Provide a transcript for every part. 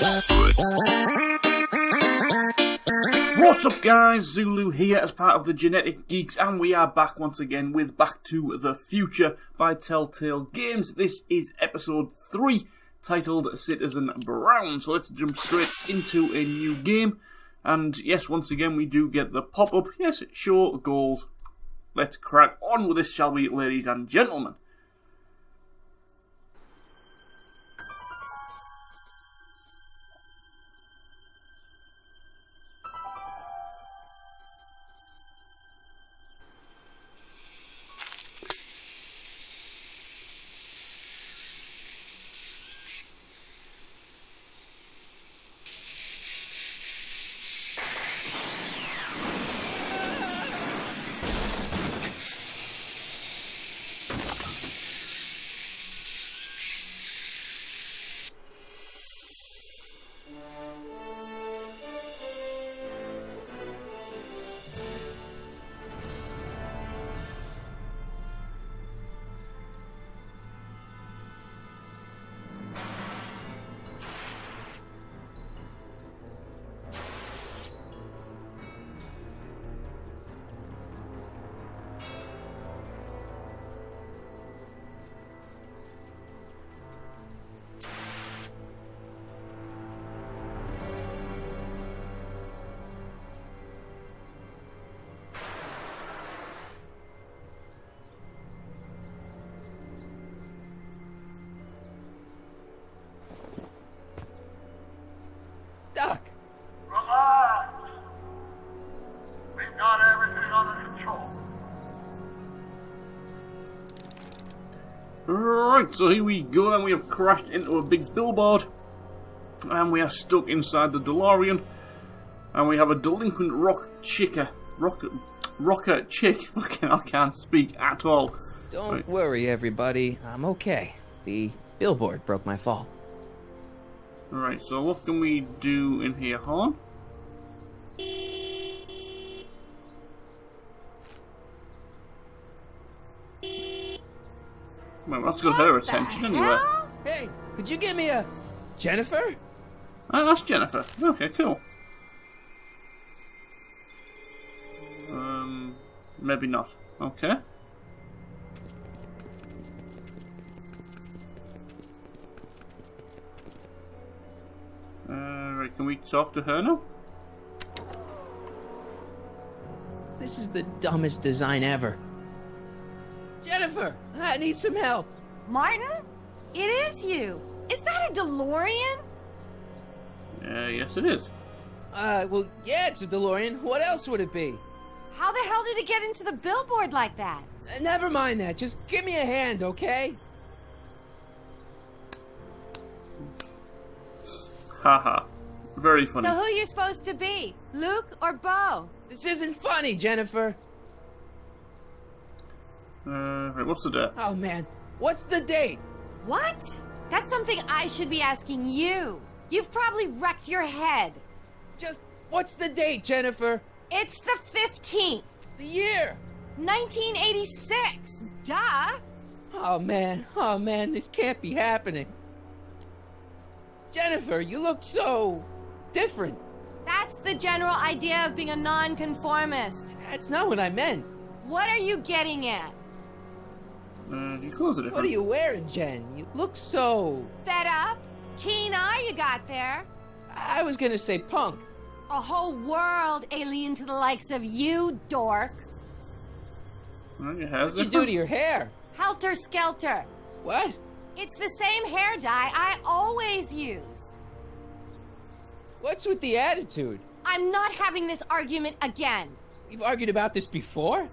What's up guys, Zulu here as part of the Genetic Geeks and we are back once again with Back to the Future by Telltale Games. This is episode 3 titled Citizen Brown. So let's jump straight into a new game. And yes, once again we do get the pop-up. Yes, sure, goals. Let's crack on with this, shall we, ladies and gentlemen? Right, so here we go, and we have crashed into a big billboard, and we are stuck inside the DeLorean, and we have a delinquent rock chicker, rock, rocker chick. Fucking, I can't speak at all. don't Right. worry, everybody. I'm okay. The billboard broke my fall. Right, so what can we do in here, huh? Well, that's got her attention anyway. Hey, could you give me a Jennifer? Oh, that's Jennifer. Okay, cool. Um, maybe not. Okay. Uh, right, can we talk to her now? This is the dumbest design ever. Jennifer, I need some help. Martin? It is you. Is that a DeLorean? Uh, yes, it is. Uh, well, yeah, it's a DeLorean. What else would it be? How the hell did it get into the billboard like that? Uh, never mind that. Just give me a hand, okay? Haha. Very funny. So who are you supposed to be? Luke or Bo? This isn't funny, Jennifer. Uh, right, what's the date? Oh, man. What's the date? What? That's something I should be asking you. You've probably wrecked your head. Just, what's the date, Jennifer? It's the 15th, The year? 1986. Duh. Oh, man. Oh, man. This can't be happening. Jennifer, you look so different. That's the general idea of being a nonconformist. That's not what I meant. What are you getting at? Uh, your clothes are different. What are you wearing, Jen? You look so. Fed up? Keen eye you got there. I was gonna say punk. A whole world alien to the likes of you, dork. Your What'd you do to your hair? Helter skelter. What? It's the same hair dye I always use. What's with the attitude? I'm not having this argument again. We've argued about this before?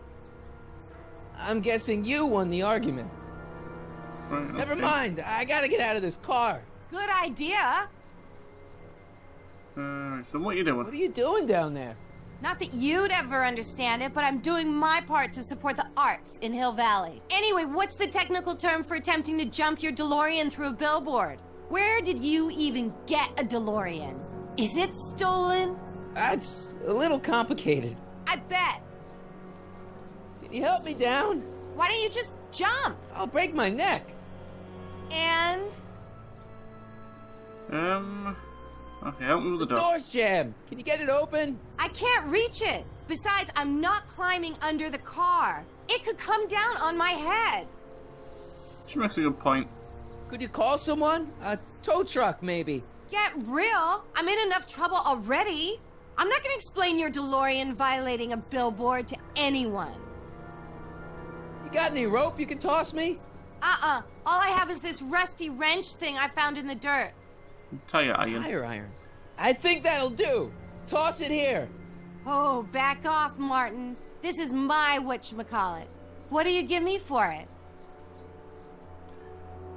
I'm guessing you won the argument. Right, Never okay. mind. I gotta get out of this car. Good idea. Uh, so what are you doing? What are you doing down there? Not that you'd ever understand it, but I'm doing my part to support the arts in Hill Valley. Anyway, what's the technical term for attempting to jump your DeLorean through a billboard? Where did you even get a DeLorean? Is it stolen? That's a little complicated. I bet. Can you help me down? Why don't you just jump? I'll break my neck. And Um, Okay, help me with the The door. door's jammed. Can you get it open? I can't reach it. Besides, I'm not climbing under the car. It could come down on my head. She makes a good point. Could you call someone? A tow truck, maybe. Get real. I'm in enough trouble already. I'm not gonna explain your DeLorean violating a billboard to anyone. You got any rope you can toss me? Uh-uh. All I have is this rusty wrench thing I found in the dirt. Tire iron. Tire iron. I think that'll do. Toss it here. Oh, back off, Martin. This is my whatchamacallit. What do you give me for it?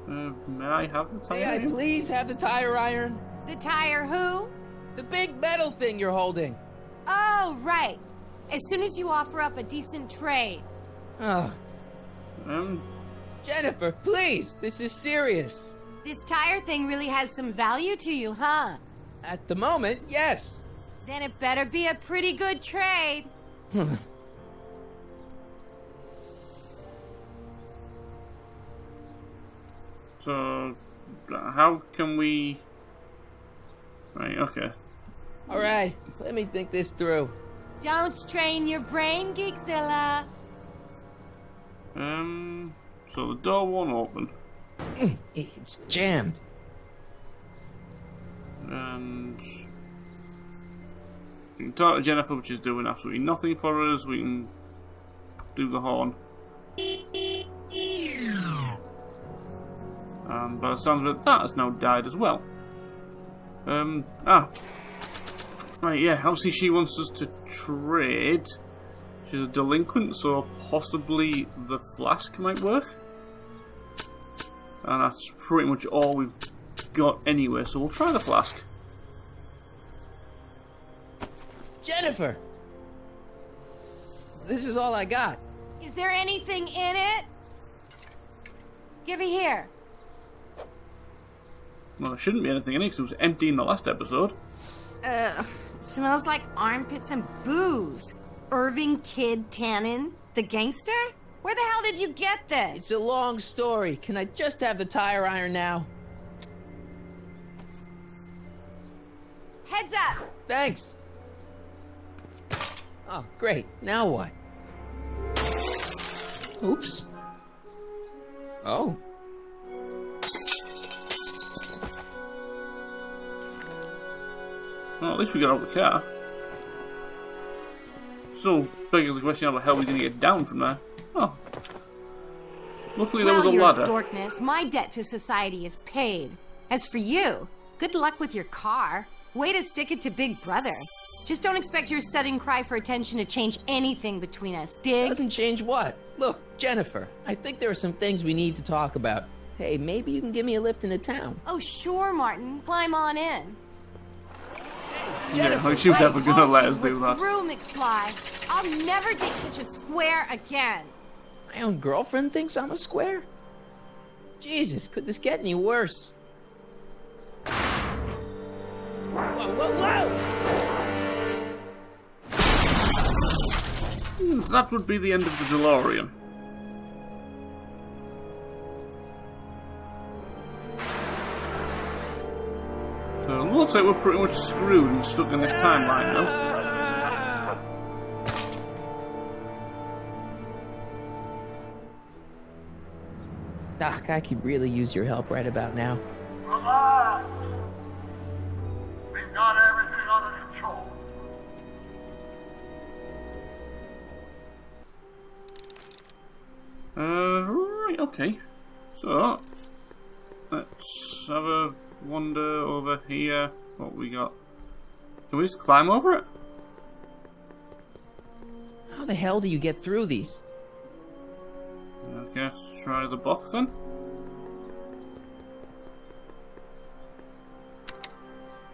Uh, may I have the tire May I iron? please have the tire iron? The tire who? The big metal thing you're holding. Oh, right. As soon as you offer up a decent trade. Ugh. Um, Jennifer, please. This is serious. This tire thing really has some value to you, huh? At the moment, yes. Then it better be a pretty good trade. so, how can we... Right, okay. All right, let me think this through. Don't strain your brain, Geekzilla. Um, so the door won't open. It's jammed. And... We can talk to Jennifer, which is doing absolutely nothing for us. We can do the horn. And by the sounds of it, that has now died as well. Um, ah. Right, yeah, obviously she wants us to trade. She's a delinquent, so possibly the flask might work. And that's pretty much all we've got anyway, so we'll try the flask. Jennifer! This is all I got. Is there anything in it? Give it here. Well, there shouldn't be anything in it because it was empty in the last episode. Ugh. Smells like armpits and booze. Irving Kid Tannen, the gangster? Where the hell did you get this? It's a long story. Can I just have the tire iron now? Heads up! Thanks. Oh, great. Now what? Oops. Oh. Well, at least we got out of the car. So, beggars the question how the hell are we going to get down from there? Oh. Luckily there well, was a your ladder. dorkness, my debt to society is paid. As for you, good luck with your car. Way to stick it to Big Brother. Just don't expect your sudden cry for attention to change anything between us, dig? Doesn't change what? Look, Jennifer, I think there are some things we need to talk about. Hey, maybe you can give me a lift into town. Oh, sure, Martin. Climb on in. Yeah, like she was wait. ever going to Told let you us do that. Through, McFly. I'll never date such a square again. My own girlfriend thinks I'm a square? Jesus, could this get any worse? Whoa, whoa, whoa! Hmm, that would be the end of the DeLorean. It looks like we're pretty much screwed and stuck in this timeline now. Doc, I could really use your help right about now. Relax. We've got everything under control. Uh, right, okay. So, let's have a wander over here. What we got? Can we just climb over it? How the hell do you get through these? Okay, let's try the box then.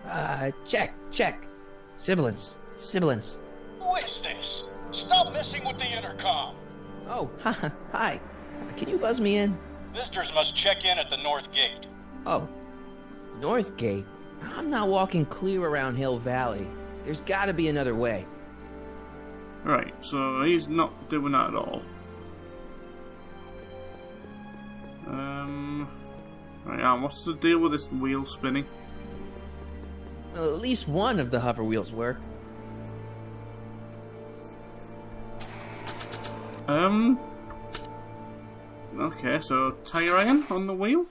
Uh, check, check. Sibilance, sibilance. Who is this? Stop messing with the intercom. Oh, hi. Can you buzz me in? Visitors must check in at the north gate. Oh, North Gate? I'm not walking clear around Hill Valley. There's gotta be another way. Right, so he's not doing that at all. Um, right, what's the deal with this wheel spinning? Well, at least one of the hover wheels work. Um. Okay, so tire iron on the wheel.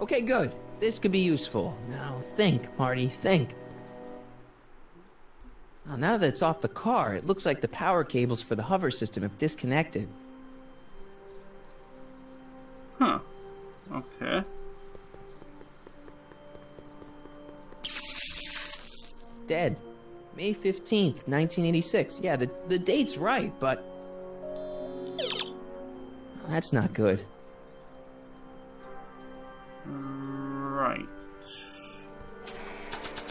Okay, good. This could be useful. Now think, Marty, think. Now, now that it's off the car, it looks like the power cables for the hover system have disconnected. Huh. Okay. Dead. May 15th, 1986. Yeah, the, the date's right, but. That's not good.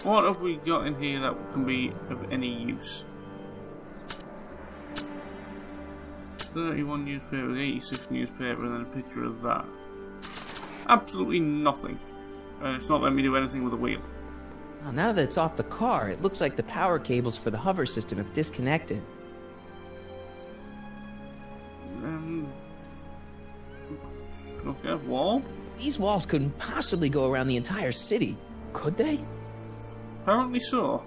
What have we got in here that can be of any use? 31 newspaper, 86 newspaper, and then a picture of that. Absolutely nothing. And it's not letting me do anything with the wheel. Now, now that it's off the car, it looks like the power cables for the hover system have disconnected. Um. Okay, wall? These walls couldn't possibly go around the entire city, could they? Apparently so.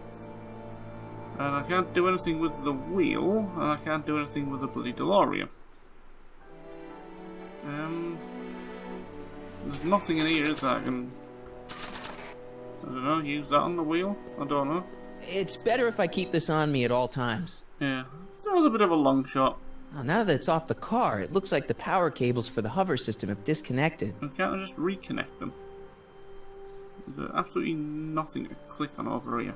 And I can't do anything with the wheel, and I can't do anything with the bloody DeLorean. Um, there's nothing in here, is there? I can, I don't know, use that on the wheel? I don't know. It's better if I keep this on me at all times. Yeah, that was a bit of a long shot. Now, now that it's off the car, it looks like the power cables for the hover system have disconnected. And can't I just reconnect them? There's absolutely nothing to click on over here.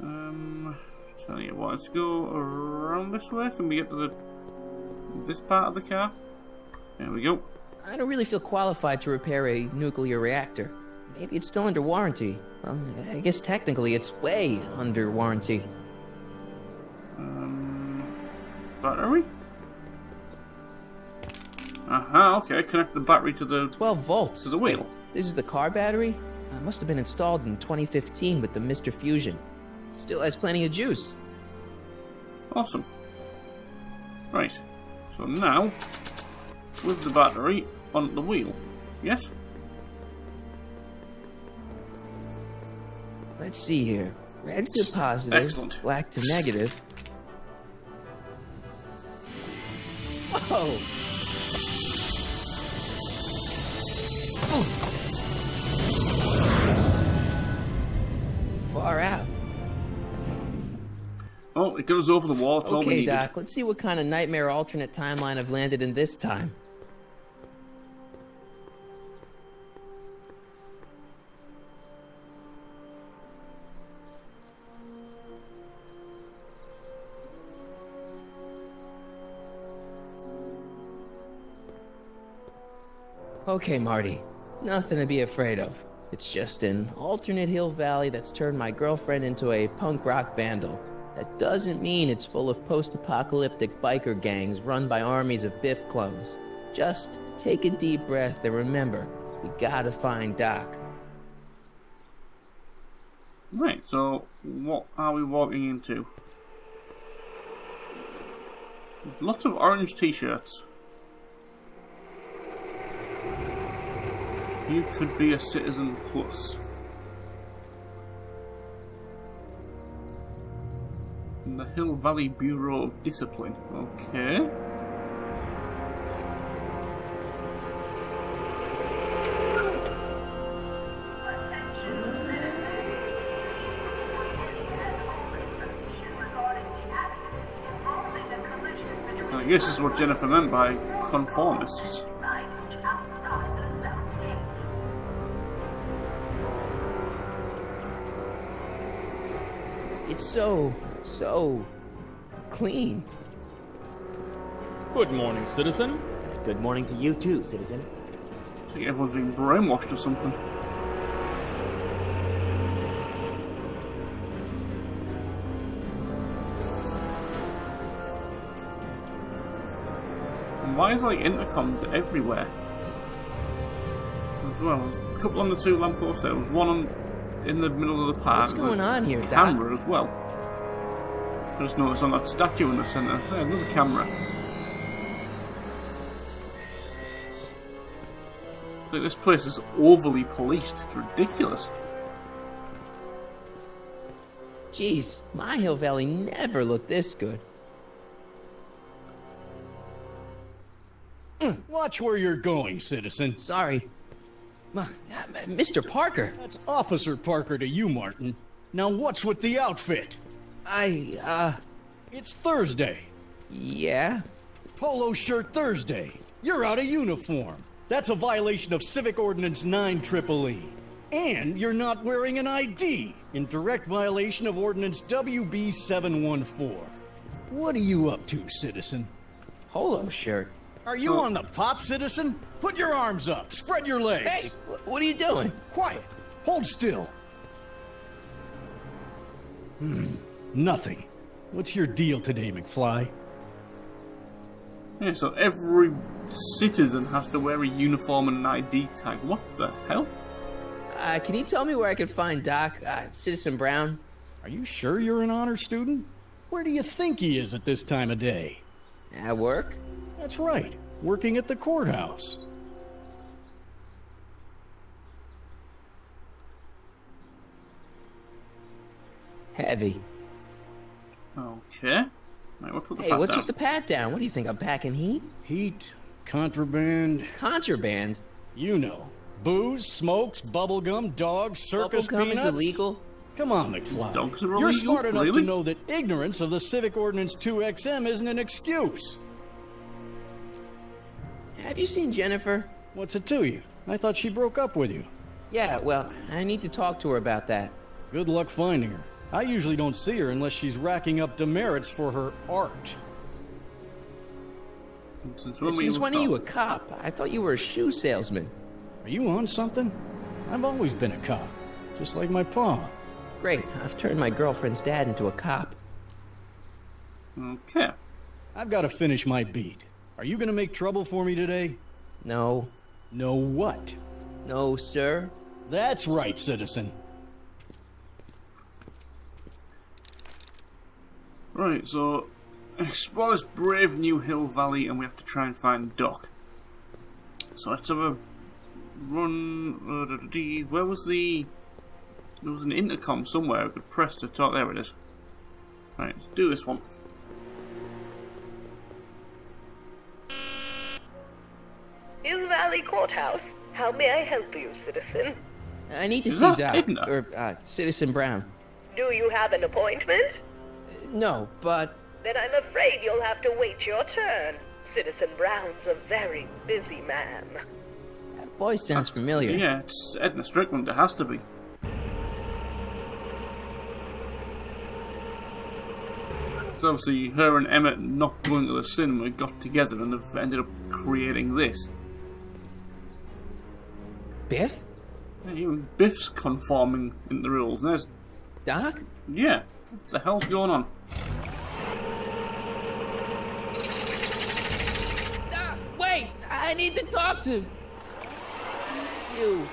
Um, tell you what, let's go around this way. Can we get to the this part of the car? There we go. I don't really feel qualified to repair a nuclear reactor. Maybe it's still under warranty. Well, I guess technically it's way under warranty. Um, battery? Aha, uh-huh, okay. Connect the battery to the 12 volts. to the wheel. This is the car battery? Uh, must have been installed in 2015 with the Mr. Fusion. Still has plenty of juice. Awesome. Right. So now, with the battery on the wheel. Yes? Let's see here. Red to positive, Excellent. black to negative. Whoa! Far out. Oh, it goes over the wall. We Okay. Doc, let's see what kind of nightmare alternate timeline I've landed in this time. Okay, Marty. Nothing to be afraid of. It's just an alternate hill valley that's turned my girlfriend into a punk rock vandal. That doesn't mean it's full of post apocalyptic biker gangs run by armies of Biff clones. Just take a deep breath and remember, we gotta find Doc. Right, so what are we walking into? There's lots of orange t-shirts. You could be a citizen plus. From the Hill Valley Bureau of Discipline. Okay. I guess this is what Jennifer meant by conformists. So, so clean. Good morning, citizen. Good morning to you too, citizen. I think everyone's being brainwashed or something. And why is like intercoms everywhere? As well, there's a couple on the two lampposts there. was one on in the middle of the park. What's going on here, Doc? Camera as well. I just noticed on that statue in the centre. There's another camera. Like, this place is overly policed. It's ridiculous. Jeez, my Hill Valley never looked this good. Hmm. Watch where you're going, citizen. Sorry. Uh, Mr. Parker, That's Officer Parker to you, Martin. Now what's with the outfit? I, uh, It's Thursday. yeah? Polo shirt Thursday. You're out of uniform. That's a violation of Civic Ordinance 9 Triple E. And you're not wearing an ID, in direct violation of Ordinance WB 714. What are you up to, citizen? Polo shirt. Are you on the pot, citizen? Put your arms up. Spread your legs. Hey, what are you doing? Quiet. Hold still. Hmm. Nothing. What's your deal today, McFly? Yeah, so every citizen has to wear a uniform and an ID tag. What the hell? Uh, can you tell me where I can find Doc, uh, Citizen Brown? Are you sure you're an honor student? Where do you think he is at this time of day? At work? That's right, working at the courthouse. Heavy. Okay. Right, what's with the Hey, pat what's down? with the pat down? What do you think? I'm packing heat? Heat, contraband, Contraband? you know. Booze, smokes, bubblegum, dogs, circus Bubblegum peanuts. is illegal? Come on, McFly. Dogs are You're illegal? smart enough Really? to know that ignorance of the Civic Ordinance 2XM isn't an excuse. Have you seen Jennifer? What's it to you? I thought she broke up with you. Yeah, well, I need to talk to her about that. Good luck finding her. I usually don't see her unless she's racking up demerits for her art. Since when were Since you when a are you a cop? cop? I thought you were a shoe salesman. Are you on something? I've always been a cop, just like my pa. Great, I've turned my girlfriend's dad into a cop. Okay. I've got to finish my beat. Are you gonna make trouble for me today? No, No what? no, sir. That's right, citizen. Right, so explore this brave new hill valley and we have to try and find Doc. So let's have a run. uh, da, da. Where was the. There was an intercom somewhere I could press to talk. There it is. Right, let's do this one. Courthouse. How may I help you, citizen? I need to Is see Doc, Edna? or uh, Citizen Brown. Do you have an appointment? No, but Then I'm afraid you'll have to wait your turn. Citizen Brown's a very busy man. that voice sounds familiar. Yeah, it's Edna Strickland. It has to be. So obviously, her and Emmett not going to the cinema got together and have ended up creating this. Biff? Yeah, even Biff's conforming in the rules. And there's Doc? yeah, what the hell's going on? Doc, wait! I need to talk to you.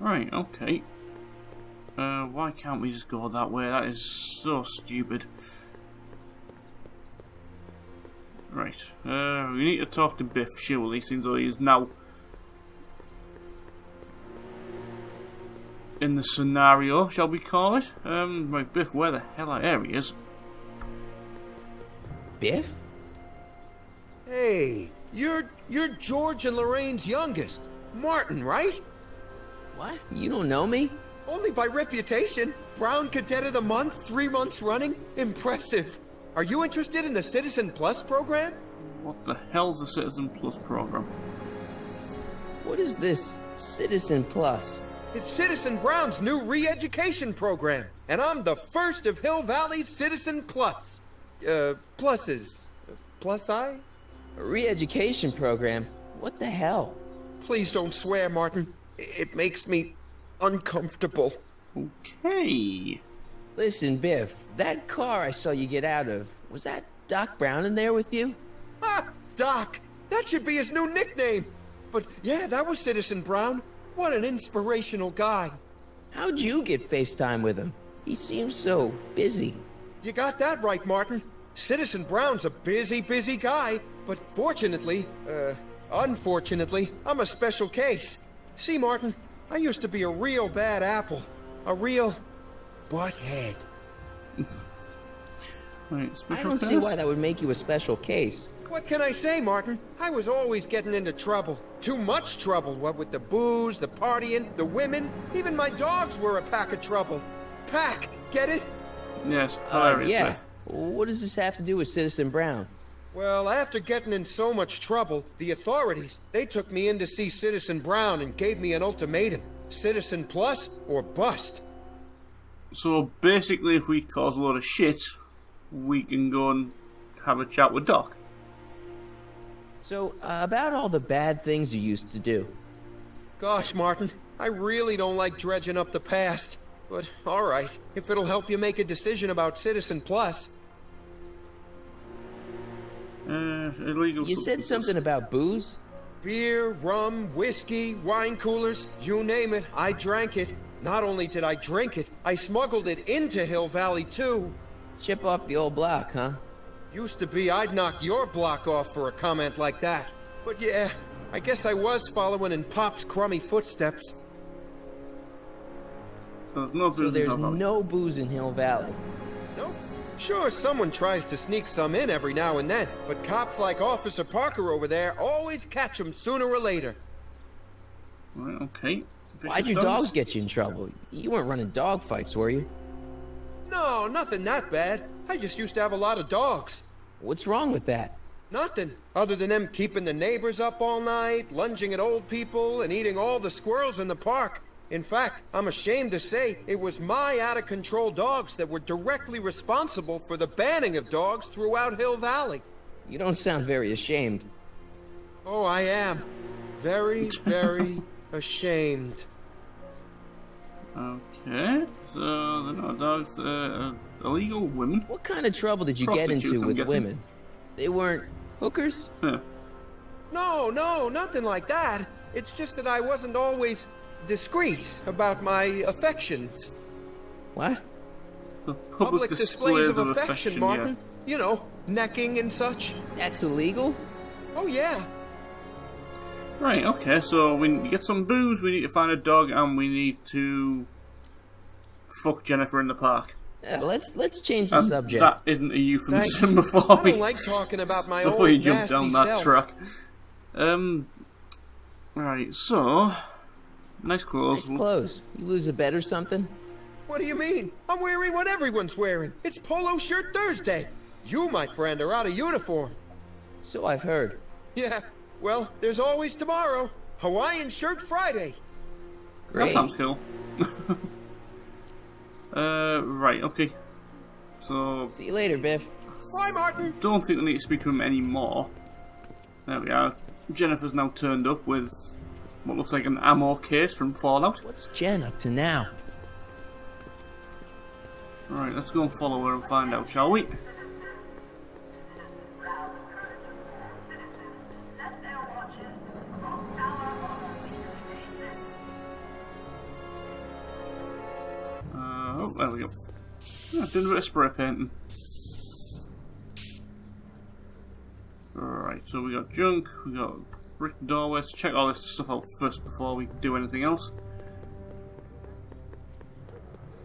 Right, okay. Uh, why can't we just go that way? That is so stupid. Right, uh, we need to talk to Biff, surely, since he is now in the scenario, shall we call it? Um, right, Biff, where the hell are here he is? Biff? Hey, you're you're George and Lorraine's youngest, Martin, right? What? You don't know me? Only by reputation. Brown Cadet of the Month, three months running. Impressive. Are you interested in the Citizen Plus program? What the hell's the Citizen Plus program? What is this Citizen Plus? It's Citizen Brown's new re-education program, and I'm the first of Hill Valley's Citizen Plus. Uh, pluses. Plus I? A re-education program? What the hell? Please don't swear, Martin. It makes me uncomfortable. Okay. Listen, Biff, that car I saw you get out of, was that Doc Brown in there with you? Ah, Doc! That should be his new nickname! But yeah, that was Citizen Brown. What an inspirational guy. How'd you get FaceTime with him? He seems so busy. You got that right, Martin. Citizen Brown's a busy, busy guy, but fortunately, uh, unfortunately, I'm a special case. See, Martin, I used to be a real bad apple. A real butthead. Right, I special don't see why that would make you a special case. What can I say, Martin? I was always getting into trouble. Too much trouble, what with the booze, the partying, the women. Even my dogs were a pack of trouble. Pack, get it? Yes, Uh, yeah. What does this have to do with Citizen Brown? Well, after getting in so much trouble, the authorities, they took me in to see Citizen Brown and gave me an ultimatum. Citizen Plus or bust. So basically, if we cause a lot of shit, we can go and have a chat with Doc. So, uh, about all the bad things you used to do. Gosh, Martin, I really don't like dredging up the past. But alright, if it'll help you make a decision about Citizen Plus. Uh, illegal. You said something about booze? Beer, rum, whiskey, wine coolers, you name it, I drank it. Not only did I drink it, I smuggled it into Hill Valley too. Chip off the old block, huh? Used to be I'd knock your block off for a comment like that. But yeah, I guess I was following in Pop's crummy footsteps. So there's no So booze in there's Hill Valley. no booze in Hill Valley. Nope. Sure, someone tries to sneak some in every now and then, but cops like Officer Parker over there always catch 'em sooner or later. Right, okay. Why'd Vicious your dogs get you in trouble? You weren't running dog fights, were you? No, nothing that bad. I just used to have a lot of dogs. What's wrong with that? Nothing, other than them keeping the neighbors up all night, lunging at old people, and eating all the squirrels in the park. In fact, I'm ashamed to say it was my out of control dogs that were directly responsible for the banning of dogs throughout Hill Valley. You don't sound very ashamed. Oh, I am. Very, very ashamed. Okay, so they're not dogs, uh, uh, illegal women. What kind of trouble did you get Prostitutes, into I'm with guessing. women? They weren't hookers? Huh. No, no, nothing like that. It's just that I wasn't always discreet about my affections. What? Public, Public displays of affection, yeah. Martin. You know, necking and such. That's illegal? Oh, yeah. Right, okay, so we need to get some booze, we need to find a dog, and we need to fuck Jennifer in the park. Uh, let's let's change the And subject. that isn't a euphemism Thanks. before I we don't like talking about my before you jump nasty down that self. track. Um, right, so nice clothes. Nice clothes. You lose a bet or something? What do you mean? I'm wearing what everyone's wearing. It's Polo Shirt Thursday. You, my friend, are out of uniform. So I've heard. Yeah, well, there's always tomorrow. Hawaiian Shirt Friday. That sounds cool. uh, right, okay. So See you later, Biff. Bye, Martin. don't think we need to speak to him anymore. There we are. Jennifer's now turned up with what looks like an ammo case from Fallout. What's Jen up to now? Alright, let's go and follow her and find out, shall we? Doing a bit of spray painting. Alright, so we got junk, we got brick doorways. Check all this stuff out first before we do anything else.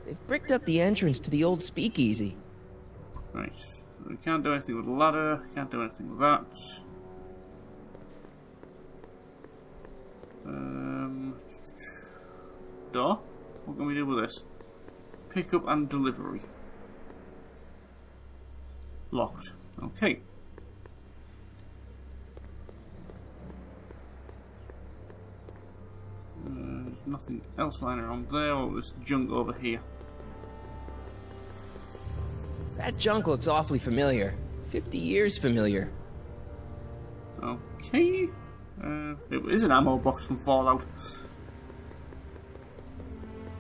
They've bricked up the entrance to the old speakeasy. Right, so we can't do anything with the ladder, can't do anything with that. Um, door? What can we do with this? Pickup and delivery. Locked. Okay. Uh, there's nothing else lying around there, or this junk over here. That junk looks awfully familiar. 50 years familiar. Okay. Uh, it is an ammo box from Fallout.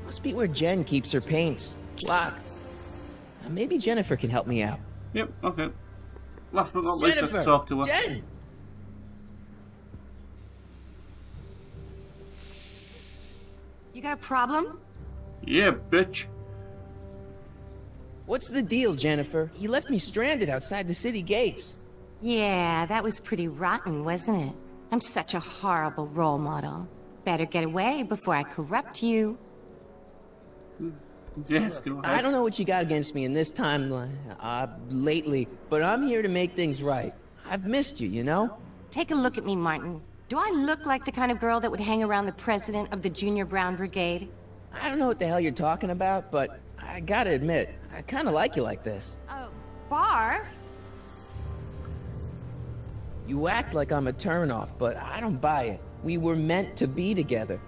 Must be where Jen keeps her paints. Locked. Maybe Jennifer can help me out. Yep, okay. Last but not least, Jennifer! let's talk to her. Jen! You got a problem? Yeah, bitch. What's the deal, Jennifer? He left me stranded outside the city gates. Yeah, that was pretty rotten, wasn't it? I'm such a horrible role model. Better get away before I corrupt you. Hmm. Yes, go ahead. I don't know what you got against me in this timeline, uh, lately, but I'm here to make things right. I've missed you, you know? Take a look at me, Martin. Do I look like the kind of girl that would hang around the president of the Junior Brown Brigade? I don't know what the hell you're talking about, but I gotta admit, I kinda like you like this. Oh, Barf? You act like I'm a turnoff, but I don't buy it. We were meant to be together.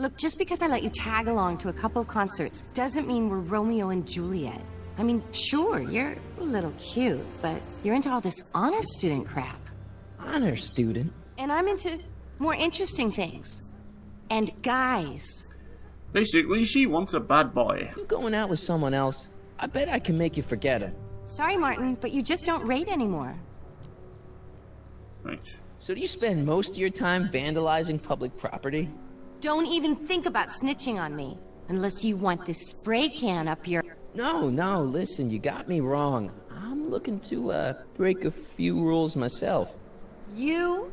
Look, just because I let you tag along to a couple of concerts doesn't mean we're Romeo and Juliet. I mean, sure, you're a little cute, but you're into all this honor student crap. Honor student? And I'm into more interesting things. And guys. Basically, she wants a bad boy. You going out with someone else? I bet I can make you forget him. Sorry, Martin, but you just don't rate anymore. Right. So do you spend most of your time vandalizing public property? Don't even think about snitching on me. Unless you want this spray can up your... No, no, listen, you got me wrong. I'm looking to, uh, break a few rules myself. You?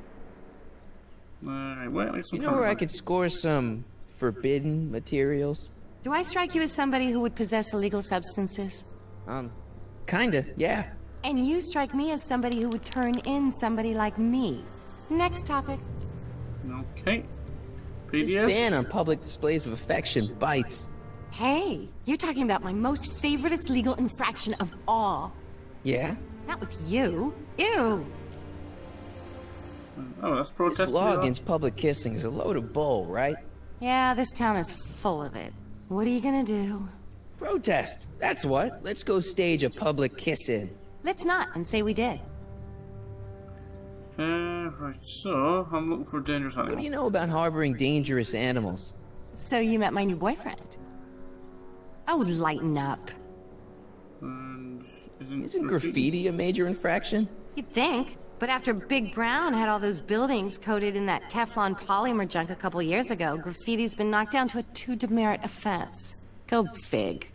Alright, well, You know where I could score some forbidden materials? Do I strike you as somebody who would possess illegal substances? Um, kinda, yeah. And you strike me as somebody who would turn in somebody like me. Next topic. Okay. This PDS? ban on public displays of affection bites. Hey, you're talking about my most favoriteest legal infraction of all. Yeah? Not with you. Ew. Oh, that's This protest. law against public kissing is a load of bull, right? Yeah, this town is full of it. What are you gonna do? Protest. That's what. Let's go stage a public kiss-in. Let's not and say we did. Uh, right, so, I'm looking for a dangerous What do you know about harboring dangerous animals? So you met my new boyfriend. Oh, lighten up. And isn't, Isn't graffiti a major infraction? You'd think. But after Big Brown had all those buildings coated in that Teflon polymer junk a couple years ago, graffiti's been knocked down to a two demerit offense. Go fig.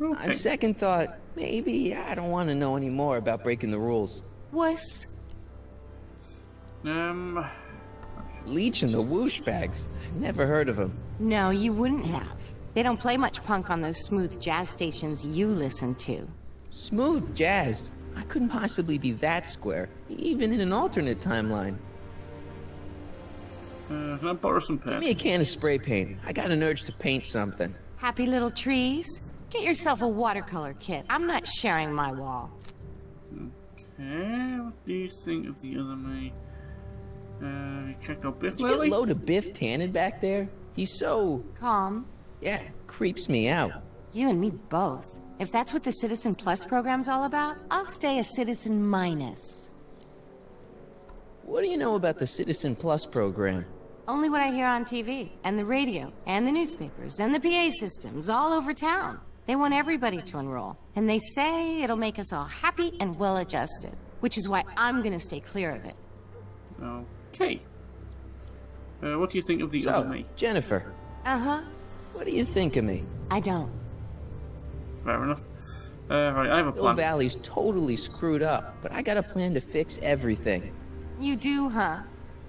Okay. On second thought, maybe I don't want to know any more about breaking the rules. Wuss. Um, Leech and the whoosh bags. Never heard of them. No, you wouldn't have. They don't play much punk on those smooth jazz stations you listen to. Smooth jazz. I couldn't possibly be that square, even in an alternate timeline. uh, can I borrow some Give me a can of spray paint. I got an urge to paint something. Happy little trees? Get yourself a watercolor kit. I'm not sharing my wall. Okay, what do you think of the other me? Uh, you check out Biff Did you get Lily? a load of Biff Tannen back there? He's so, Calm. yeah, creeps me out. You and me both. If that's what the Citizen Plus program's all about, I'll stay a Citizen Minus. What do you know about the Citizen Plus program? Only what I hear on TV, and the radio, and the newspapers, and the PA systems all over town. They want everybody to enroll, and they say it'll make us all happy and well adjusted, which is why I'm gonna stay clear of it. Okay. Uh, what do you think of the other me? Jennifer, Uh huh. what do you think of me? I don't. Fair enough. Uh, right, I have a Hill plan. Valley's totally screwed up, but I got a plan to fix everything. You do, huh?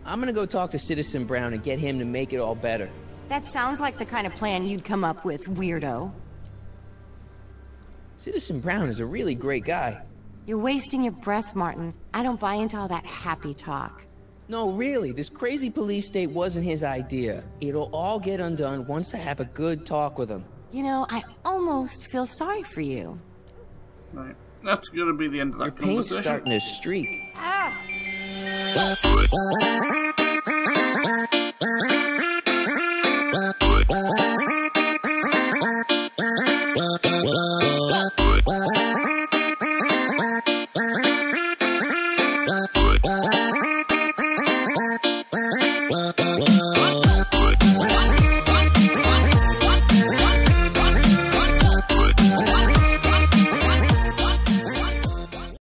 I'm gonna go talk to Citizen Brown and get him to make it all better. That sounds like the kind of plan you'd come up with, weirdo. Citizen Brown is a really great guy. You're wasting your breath, Martin. I don't buy into all that happy talk. No, really, this crazy police state wasn't his idea. It'll all get undone once I have a good talk with him. You know, I almost feel sorry for you. Right. That's going to be the end of that Your conversation. Your paint's starting to streak. Ah!